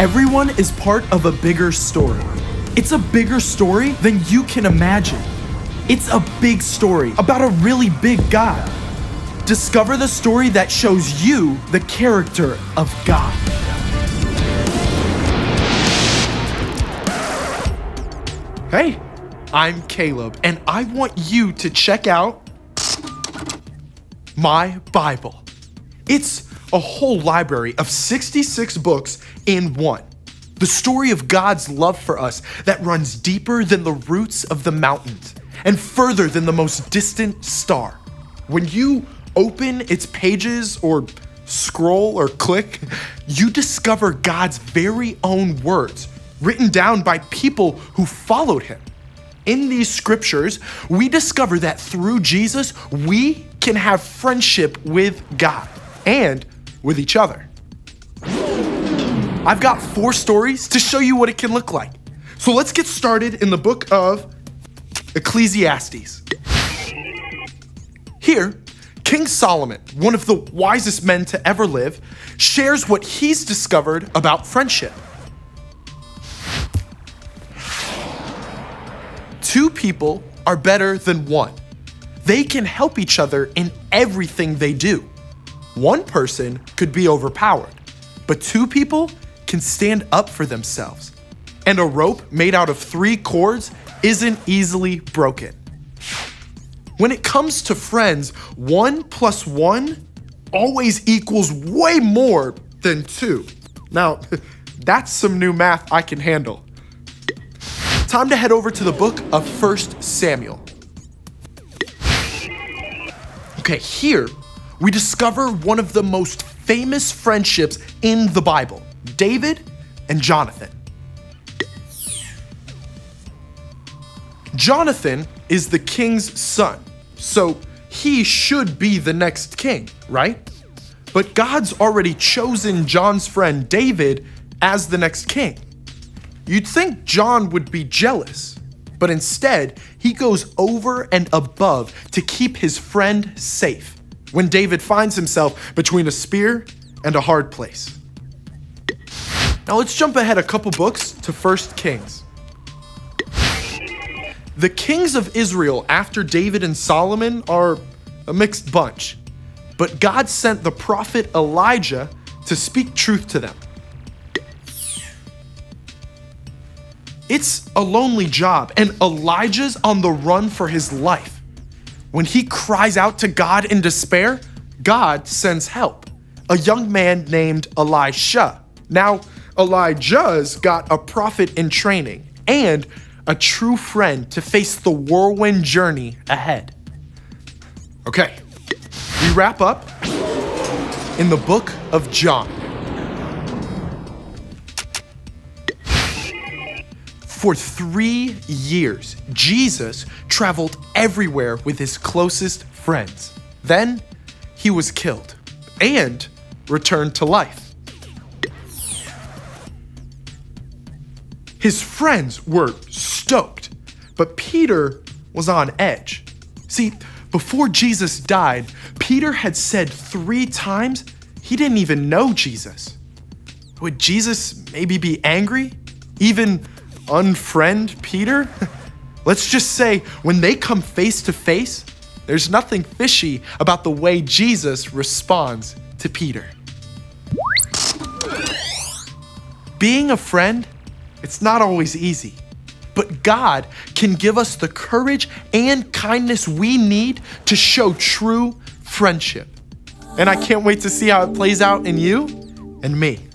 Everyone is part of a bigger story. It's a bigger story than you can imagine. It's a big story about a really big God. Discover the story that shows you the character of God. Hey, I'm Caleb, and I want you to check out my Bible. It's a whole library of 66 books in one. The story of God's love for us that runs deeper than the roots of the mountains and further than the most distant star. When you open its pages or scroll or click, you discover God's very own words written down by people who followed him. In these scriptures, we discover that through Jesus, we can have friendship with God and with each other. I've got four stories to show you what it can look like. So let's get started in the book of Ecclesiastes. Here, King Solomon, one of the wisest men to ever live, shares what he's discovered about friendship. Two people are better than one. They can help each other in everything they do. One person could be overpowered, but two people can stand up for themselves. And a rope made out of three cords isn't easily broken. When it comes to friends, one plus one always equals way more than two. Now, that's some new math I can handle. Time to head over to the book of 1 Samuel. Okay, here we discover one of the most famous friendships in the Bible David and Jonathan. Jonathan is the king's son, so he should be the next king, right? But God's already chosen John's friend David as the next king. You'd think John would be jealous, but instead, he goes over and above to keep his friend safe when David finds himself between a spear and a hard place. Now let's jump ahead a couple books to 1 Kings. The kings of Israel after David and Solomon are a mixed bunch, but God sent the prophet Elijah to speak truth to them. It's a lonely job, and Elijah's on the run for his life. When he cries out to God in despair, God sends help a young man named Elisha. Now, Elijah's got a prophet in training and a true friend to face the whirlwind journey ahead. Okay, we wrap up in the book of John. For three years, Jesus traveled everywhere with his closest friends. Then he was killed and returned to life. His friends were stoked, but Peter was on edge. See, before Jesus died, Peter had said three times he didn't even know Jesus. Would Jesus maybe be angry? Even unfriend Peter? Let's just say when they come face to face, there's nothing fishy about the way Jesus responds to Peter. Being a friend, it's not always easy, but God can give us the courage and kindness we need to show true friendship. And I can't wait to see how it plays out in you and me.